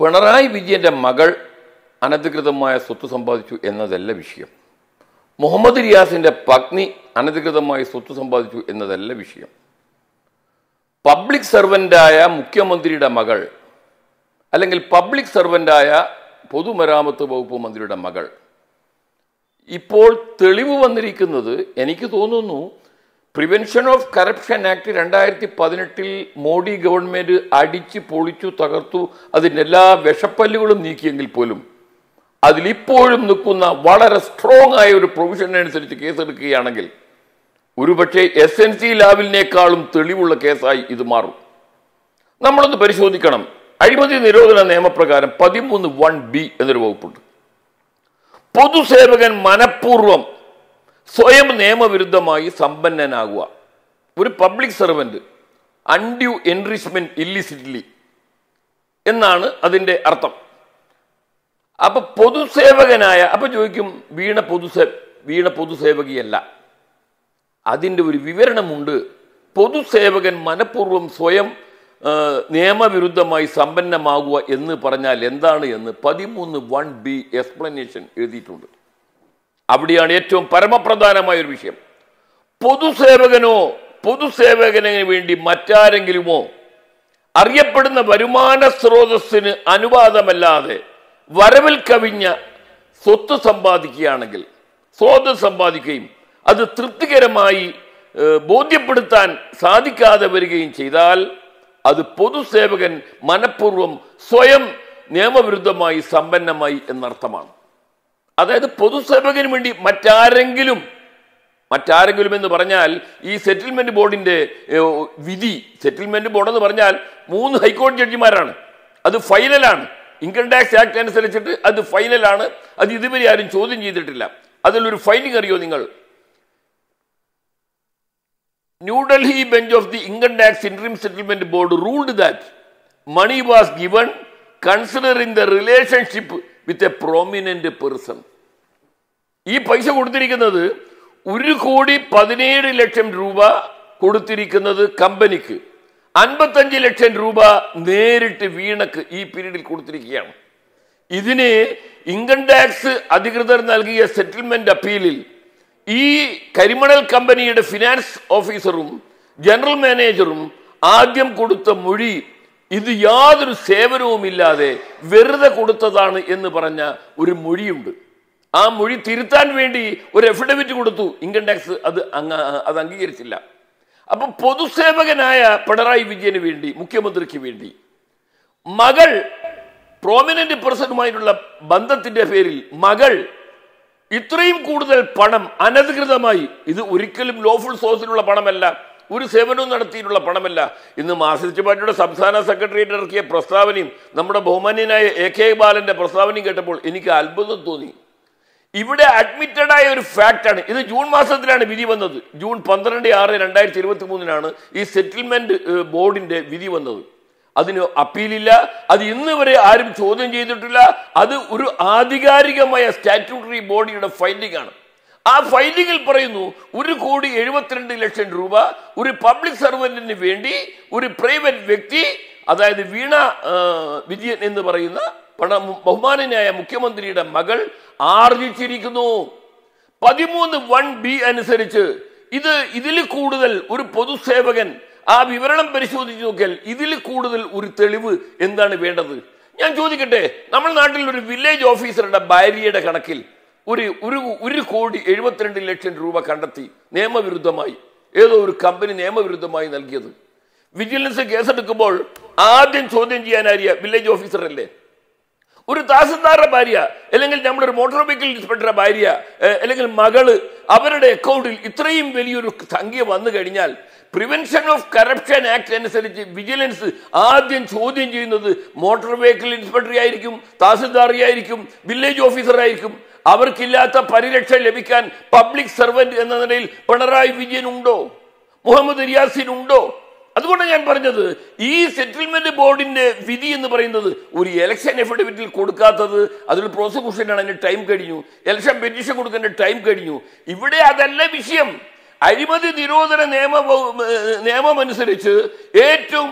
പിണറായി വിജയന്റെ മകൾ അനധികൃതമായ സ്വത്ത് സമ്പാദിച്ചു എന്നതല്ല വിഷയം. മുഹമ്മദ് റിയാസിന്റെ പത്നി അനധികൃതമായി സ്വത്ത് സമ്പാദിച്ചു എന്നതല്ല വിഷയം. പബ്ലിക് സർവന്റായ മുഖ്യമന്ത്രിയുടെ മകൾ അല്ലെങ്കിൽ പബ്ലിക് സർവന്റായ പൊതുമരാമത്ത് വകുപ്പ് മന്ത്രിയുടെ മകൾ. ഇപ്പോൾ തെളിവ് വന്നിരിക്കുന്നത് എനിക്ക് തോന്നുന്നു പ്രിവെൻഷൻ ഓഫ് കറപ്ഷൻ ആക്ട് രണ്ടായിരത്തി പതിനെട്ടിൽ മോഡി ഗവൺമെന്റ് അടിച്ച് പൊളിച്ചു തകർത്തു. അതിന്റെ എല്ലാ വിഷപ്പല്ലുകളും നീക്കിയെങ്കിൽ പോലും അതിലിപ്പോഴും നിൽക്കുന്ന വളരെ സ്ട്രോങ് ആയ ഒരു പ്രൊവിഷനനുസരിച്ച് കേസെടുക്കുകയാണെങ്കിൽ ഒരുപക്ഷെ എസ് എൻ സി ലാവിലിനേക്കാളും തെളിവുള്ള കേസായി ഇത് മാറും. നമ്മളൊന്ന് പരിശോധിക്കണം. അഴിമതി നിരോധന നിയമപ്രകാരം പതിമൂന്ന് വൺ ബി എന്നൊരു വകുപ്പുണ്ട്. പൊതുസേവകൻ മനഃപൂർവം സ്വയം നിയമവിരുദ്ധമായി സമ്പന്നനാകുക. ഒരു public servant undue enrichment illicitly എന്നാണ് അതിന്റെ അർത്ഥം. അപ്പൊ പൊതുസേവകനായ അപ്പൊ ചോദിക്കും വീണ പൊതുസേ വീണ പൊതുസേവകിയല്ല. അതിന്റെ ഒരു വിവരണമുണ്ട്. പൊതുസേവകൻ മനഃപൂർവം സ്വയം നിയമവിരുദ്ധമായി സമ്പന്നമാകുക എന്ന് പറഞ്ഞാൽ എന്താണ് എന്ന് പതിമൂന്ന് വൺ ബി എക്സ്പ്ലനേഷൻ എഴുതിയിട്ടുണ്ട്. അവിടെയാണ് ഏറ്റവും പരമപ്രധാനമായ ഒരു വിഷയം. പൊതുസേവകനോ പൊതുസേവകന് വേണ്ടി മറ്റാരെങ്കിലുമോ അറിയപ്പെടുന്ന വരുമാന സ്രോതസ്സിന് അനുവാദമല്ലാതെ വരവിൽ കവിഞ്ഞ സ്വത്ത് സമ്പാദിക്കുകയാണെങ്കിൽ സ്വത്ത് സമ്പാദിക്കുകയും അത് തൃപ്തികരമായി ബോധ്യപ്പെടുത്താൻ സാധിക്കാതെ വരികയും ചെയ്താൽ അത് പൊതുസേവകൻ മനഃപൂർവം സ്വയം നിയമവിരുദ്ധമായി സമ്പന്നമായി എന്നർത്ഥമാണ്. അതായത് പൊതുസേവകന് വേണ്ടി മറ്റാരെങ്കിലും മറ്റാരെങ്കിലും എന്ന് പറഞ്ഞാൽ ഈ സെറ്റിൽമെന്റ് ബോർഡിന്റെ വിധി സെറ്റിൽമെന്റ് ബോർഡ് എന്ന് പറഞ്ഞാൽ മൂന്ന് ഹൈക്കോടതി ജഡ്ജിമാരാണ്. അത് ഫൈനലാണ്. ഇൻകം ടാക്സ് ആക്ട് അനുസരിച്ചിട്ട് അത് ഫൈനലാണ്. അത് ഇതുവരെ ആരും ചോദ്യം ചെയ്തിട്ടില്ല. അതിലൊരു ഫൈനിങ് അറിയോ നിങ്ങൾ? New Delhi bench of the income tax interim settlement board ruled that money was given considering the relationship with a prominent person ഈ പൈസ കൊടുത്തിരിക്കുന്നത് ഒരു കോടി പതിനേഴ് ലക്ഷം രൂപ കൊടുത്തിരിക്കുന്നത് കമ്പനിക്ക്. അൻപത്തഞ്ച് ലക്ഷം രൂപ നേരിട്ട് വീണക്ക് ഈ പീരീഡിൽ കൊടുത്തിരിക്കുകയാണ്. ഇതിന് ഇൻകം ടാക്സ് അധികൃതർ നൽകിയ സെറ്റിൽമെന്റ് അപ്പീലിൽ ഈ കരിമണൽ കമ്പനിയുടെ ഫിനാൻസ് ഓഫീസറും ജനറൽ മാനേജറും ആദ്യം കൊടുത്ത മൊഴി ഇത് യാതൊരു സേവനവുമില്ലാതെ വെറുതെ കൊടുത്തതാണ് എന്ന് പറഞ്ഞ ഒരു മൊഴിയുണ്ട്. ആ മൊഴി തിരുത്താൻ വേണ്ടി ഒരു എഫിഡവിറ്റ് കൊടുത്തു. ഇൻകം ടാക്സ് അത് അത് അംഗീകരിച്ചില്ല. അപ്പം പൊതുസേവകനായ പിണറായി വിജയന് വേണ്ടി മുഖ്യമന്ത്രിക്ക് വേണ്ടി മകൾ പ്രോമിനന്റ് പേഴ്സണുമായിട്ടുള്ള ബന്ധത്തിന്റെ പേരിൽ മകൾ ഇത്രയും കൂടുതൽ പണം അനധികൃതമായി ഇത് ഒരിക്കലും ലോഫുൾ സോഴ്സിലുള്ള പണമല്ല. ഒരു സേവനവും നടത്തിയിട്ടുള്ള പണമല്ല. ഇന്ന് മാർസിസ്റ്റ് പാർട്ടിയുടെ സംസ്ഥാന സെക്രട്ടേറിയറ്റ് ഇറക്കിയ പ്രസ്താവനയും നമ്മുടെ ബഹുമാന്യനായ എ കെ ബാലന്റെ പ്രസ്താവനയും കേട്ടപ്പോൾ എനിക്ക് അത്ഭുതം തോന്നി. ഇവിടെ അഡ്മിറ്റഡ് ആയ ഒരു ഫാക്റ്റ് ആണ്. ഇത് ജൂൺ മാസത്തിലാണ് വിധി വന്നത്. ജൂൺ പന്ത്രണ്ട് ആറ് രണ്ടായിരത്തി ഇരുപത്തി മൂന്നിനാണ് ഈ സെറ്റിൽമെന്റ് ബോർഡിന്റെ വിധി വന്നത്. അതിന് അപ്പീലില്ല അത് ഇന്ന് വരെ ആരും ചോദ്യം ചെയ്തിട്ടില്ല. അത് ഒരു ആധികാരികമായ സ്റ്റാറ്റ്യൂട്ടറി ബോഡിയുടെ ഫൈൻഡിംഗ് ആണ്. ആ ഫൈലിംഗിൽ പറയുന്നു ഒരു കോടി എഴുപത്തിരണ്ട് ലക്ഷം രൂപ ഒരു പബ്ലിക് സർവന്റിന് വേണ്ടി ഒരു പ്രൈവറ്റ് വ്യക്തി അതായത് വീണ വിജയൻ എന്ന് പറയുന്ന പണ ബഹുമാനനായ മുഖ്യമന്ത്രിയുടെ മകൾ ആർജിച്ചിരിക്കുന്നു. പതിമൂന്ന് വൺ ബി അനുസരിച്ച് ഇത് ഇതിൽ കൂടുതൽ ഒരു പൊതുസേവകൻ ആ വിവരണം പരിശോധിച്ച് നോക്കിയാൽ ഇതിൽ കൂടുതൽ ഒരു തെളിവ് എന്താണ് വേണ്ടത്? ഞാൻ ചോദിക്കട്ടെ നമ്മുടെ നാട്ടിൽ ഒരു വില്ലേജ് ഓഫീസറുടെ ഭാര്യയുടെ കണക്കിൽ ഒരു ഒരു ഒരു കോടി എഴുപത്തിരണ്ട് ലക്ഷം രൂപ കണ്ടെത്തി നിയമവിരുദ്ധമായി. ഏതോ ഒരു കമ്പനി നിയമവിരുദ്ധമായി നൽകിയത്. വിജിലൻസ് കേസെടുക്കുമ്പോൾ ആദ്യം ചോദ്യം ചെയ്യാനാരിയ വില്ലേജ് ഓഫീസർ അല്ലേ? ഒരു തഹസിൽദാരുടെ ഭാര്യ അല്ലെങ്കിൽ നമ്മുടെ ഒരു മോട്ടോർ വെഹിക്കിൾ ഇൻസ്പെക്ടറുടെ ഭാര്യ അല്ലെങ്കിൽ മകൾ അവരുടെ അക്കൗണ്ടിൽ ഇത്രയും വലിയൊരു സംഖ്യ വന്നു കഴിഞ്ഞാൽ പ്രിവെൻഷൻ ഓഫ് കറപ്ഷൻ ആക്ട് അനുസരിച്ച് വിജിലൻസ് ആദ്യം ചോദ്യം ചെയ്യുന്നത് മോട്ടോർ വെഹിക്കിൾ ഇൻസ്പെക്ടറി ആയിരിക്കും തഹസിൽദാറി ആയിരിക്കും വില്ലേജ് ഓഫീസർ ആയിരിക്കും. അവർക്കില്ലാത്ത പരിരക്ഷ ലഭിക്കാൻ പബ്ലിക് സർവന്റ് എന്ന നിലയിൽ പിണറായി വിജയൻ ഉണ്ടോ മുഹമ്മദ് റിയാസിൻ ഉണ്ടോ അതുകൊണ്ടാണ് ഞാൻ പറഞ്ഞത് ഈ സെറ്റിൽമെന്റ് ബോർഡിന്റെ വിധി എന്ന് പറയുന്നത് ഒരു ഇലക്ഷൻ എഫിഡവിറ്റിൽ കൊടുക്കാത്തത് അതിൽ പ്രോസിക്യൂഷനാണ് അതിന് ടൈം കഴിഞ്ഞു. ഇലക്ഷൻ പെറ്റീഷൻ കൊടുക്കേണ്ട ടൈം കഴിഞ്ഞു. ഇവിടെ അതല്ല വിഷയം. അഴിമതി നിരോധന നിയമ നിയമം അനുസരിച്ച് ഏറ്റവും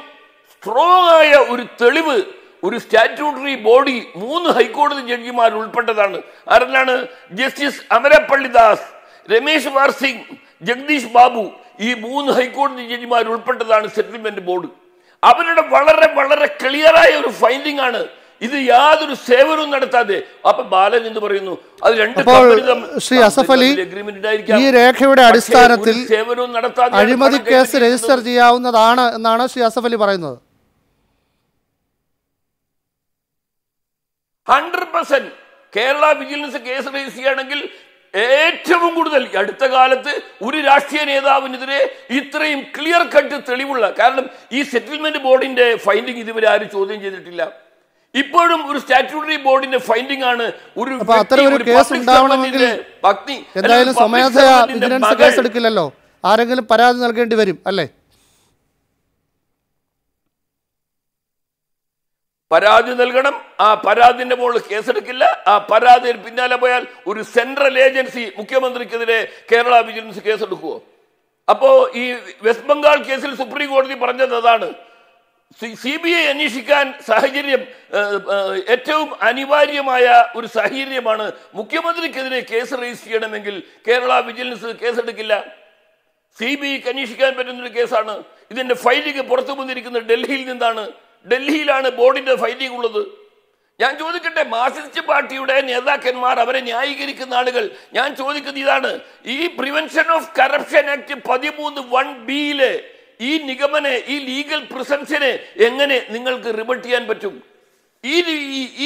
സ്ട്രോങ് ആയ ഒരു തെളിവ് ഒരു സ്റ്റാറ്റ്യൂട്ടറി ബോഡി മൂന്ന് ഹൈക്കോടതി ജഡ്ജിമാർ ഉൾപ്പെട്ടതാണ്. ആരെന്നാണ് ജസ്റ്റിസ് അമരപ്പള്ളിദാസ് രമേശ് വാർ സിംഗ് ജഗദീഷ് ബാബു ഈ മൂന്ന് ഹൈക്കോടതി ജഡ്ജിമാർ ഉൾപ്പെട്ടതാണ് സെറ്റിൽമെന്റ് ബോർഡ് അവരുടെ വളരെ വളരെ ക്ലിയറായ ഒരു ഫൈൻഡിംഗ് ആണ്. ഇത് യാതൊരു സേവനവും നടത്താതെ. അപ്പൊ ബാലൻ എന്ന് പറയുന്നു അത് രണ്ട് ശ്രീ അസഫ് അലി. ഈ രേഖയുടെ അടിസ്ഥാനത്തിൽ സേവനവും നടത്താതെ അഴിമതി കേസ് രജിസ്റ്റർ ചെയ്യാവുന്നതാണ് എന്നാണ് ശ്രീ അസഫ് അലി പറയുന്നത്. Hundred percent Kerala vigilance case register ചെയ്യുകയാണെങ്കിൽ ഏറ്റവും കൂടുതൽ അടുത്ത കാലത്ത് ഒരു രാഷ്ട്രീയ നേതാവിനെതിരെ ഇത്രയും ക്ലിയർ കട്ട് തെളിവുള്ള കാരണം ഈ സെറ്റിൽമെന്റ് ബോർഡിന്റെ ഫൈൻഡിങ് ഇതുവരെ ആരും ചോദ്യം ചെയ്തിട്ടില്ല. ഇപ്പോഴും ഒരു സ്റ്റാറ്റ്യൂട്ടറി ബോർഡിന്റെ ഫൈൻഡിങ് ആണ് ഒരു ഭക്തി എന്തായാലും സ്വമേധയാ വിജിലൻസ് കേസ് എടുക്കില്ലല്ലോ ആരെങ്കിലും പരാതി നൽകേണ്ടി വരും അല്ലേ? പരാതി നൽകണം. ആ പരാതിന്റെ മുകളിൽ കേസെടുക്കില്ല. ആ പരാതിയിൽ പിന്നാലെ പോയാൽ ഒരു സെൻട്രൽ ഏജൻസി മുഖ്യമന്ത്രിക്കെതിരെ കേരള വിജിലൻസ് കേസെടുക്കുവോ? അപ്പോ ഈ വെസ്റ്റ് ബംഗാൾ കേസിൽ സുപ്രീം കോടതി പറഞ്ഞത് അതാണ്. സി ബി ഐ അന്വേഷിക്കാൻ സാഹചര്യം ഏറ്റവും അനിവാര്യമായ ഒരു സാഹചര്യമാണ് മുഖ്യമന്ത്രിക്കെതിരെ കേസ് രജിസ്റ്റർ ചെയ്യണമെങ്കിൽ കേരള വിജിലൻസ് കേസെടുക്കില്ല. സി ബി ഐക്ക് അന്വേഷിക്കാൻ പറ്റുന്നൊരു കേസാണ്. ഇതിന്റെ ഫയലിക്ക് പുറത്തു വന്നിരിക്കുന്നത് ഡൽഹിയിൽ നിന്നാണ്. ഡൽഹിയിലാണ് ബോർഡിന്റെ ഫൈലിംഗ് ഉള്ളത്. ഞാൻ ചോദിക്കട്ടെ മാർക്സിസ്റ്റ് പാർട്ടിയുടെ നേതാക്കന്മാർ അവരെ ന്യായീകരിക്കുന്ന ആളുകൾ ഞാൻ ചോദിക്കുന്നത് ഇതാണ് ഈ പ്രിവെൻഷൻ ഓഫ് കറപ്ഷൻ ആക്ട് പതിമൂന്ന് വൺ ബിയിലെ ഈ നിഗമനെ ഈ ലീഗൽ പ്രിസൻസിനെ എങ്ങനെ നിങ്ങൾക്ക് റിബട്ട് ചെയ്യാൻ പറ്റും? ഈ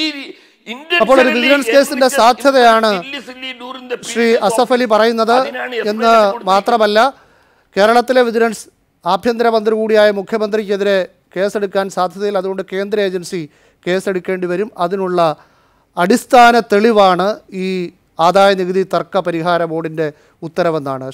ഈ- അപ്പോൾ ഒരു വിജിലൻസ് കേസിന്റെ സാധ്യതയാണ് ശ്രീ അസഫ് അലി പറയുന്നത് എന്ന് മാത്രമല്ല കേരളത്തിലെ വിജിലൻസ് ആഭ്യന്തരമന്ത്രി കൂടിയായ മുഖ്യമന്ത്രിക്കെതിരെ കേസെടുക്കാൻ സാധ്യതയിൽ. അതുകൊണ്ട് കേന്ദ്ര ഏജൻസി കേസെടുക്കേണ്ടി വരും. അതിനുള്ള അടിസ്ഥാന തെളിവാണ് ഈ ആദായ നികുതി തർക്ക പരിഹാര ബോർഡിന്റെ ഉത്തരവെന്നാണ്.